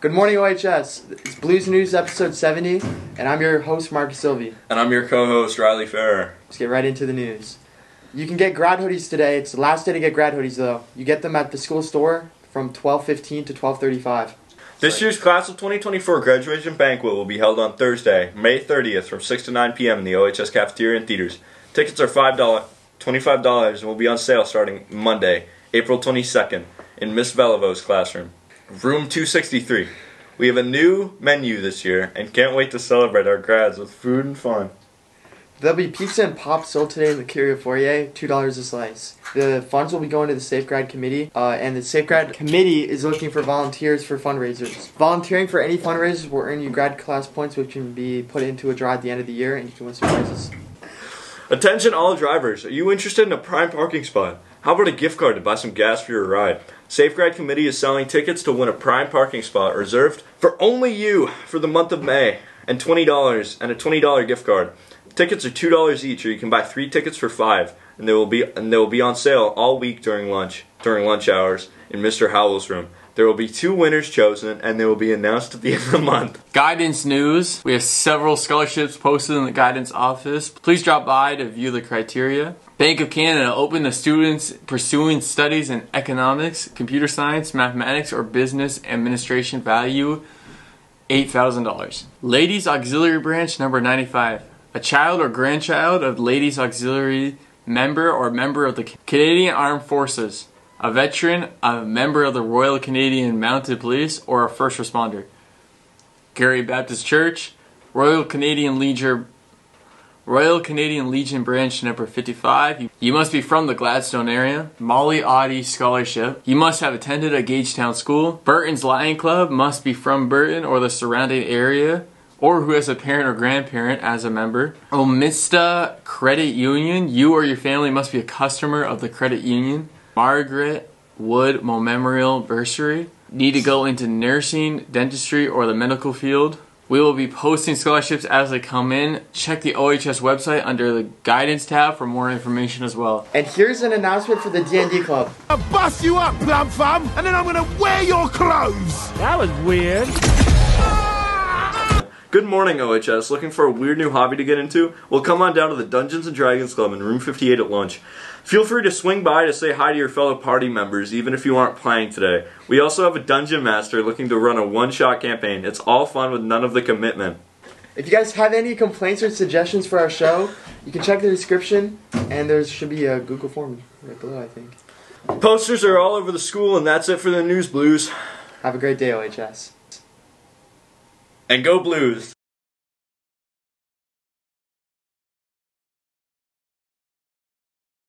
Good morning, OHS. It's Blues News episode 70, and I'm your host, Mark Sylvie. And I'm your co-host, Riley Farrer. Let's get right into the news. You can get grad hoodies today. It's the last day to get grad hoodies, though. You get them at the school store from 12:15 to 12:35. This year's class of 2024 graduation banquet will be held on Thursday, May 30th from 6 to 9 p.m. in the OHS cafeteria and theaters. Tickets are $5, $25 and will be on sale starting Monday, April 22nd in Miss Belliveau's classroom. Room 263. We have a new menu this year and can't wait to celebrate our grads with food and fun. There'll be pizza and pop sold today in the Curio Foyer, two dollars a slice. The funds will be going to the Safe Grad Committee, uh, and the Safe Grad Committee is looking for volunteers for fundraisers. Volunteering for any fundraisers will earn you grad class points, which can be put into a draw at the end of the year, and you can win some prizes. Attention all drivers, are you interested in a prime parking spot? How about a gift card to buy some gas for your ride? Safe Grad Committee is selling tickets to win a prime parking spot reserved for only you for the month of May and $20 and a $20 gift card. Tickets are $2 each or you can buy 3 tickets for 5 and they will be and they will be on sale all week during lunch during lunch hours in Mr. Howell's room. There will be two winners chosen and they will be announced at the end of the month. Guidance news. We have several scholarships posted in the guidance office. Please drop by to view the criteria. Bank of Canada open to students pursuing studies in economics, computer science, mathematics, or business administration value $8,000. Ladies Auxiliary Branch number 95. A child or grandchild of Ladies Auxiliary member or member of the Canadian Armed Forces, a veteran, a member of the Royal Canadian Mounted Police, or a first responder. Geary Baptist Church, Royal Canadian Legion Royal Canadian Legion Branch number 55. You must be from the Gladstone area. Molly Audie Scholarship. You must have attended a Gagetown school. Burton's Lion Club must be from Burton or the surrounding area or who has a parent or grandparent as a member. Omista Credit Union. You or your family must be a customer of the credit union. Margaret Wood Memorial Bursary. Need to go into nursing, dentistry, or the medical field. We will be posting scholarships as they come in. Check the OHS website under the guidance tab for more information as well. And here's an announcement for the D&D Club. I'll bust you up, plum fum, and then I'm gonna wear your clothes. That was weird. Good morning, OHS. Looking for a weird new hobby to get into? Well, come on down to the Dungeons and Dragons Club in room 58 at lunch. Feel free to swing by to say hi to your fellow party members, even if you aren't playing today. We also have a dungeon master looking to run a one-shot campaign. It's all fun with none of the commitment. If you guys have any complaints or suggestions for our show, you can check the description, and there should be a Google form right below, I think. Posters are all over the school, and that's it for the news blues. Have a great day, OHS. And go blues!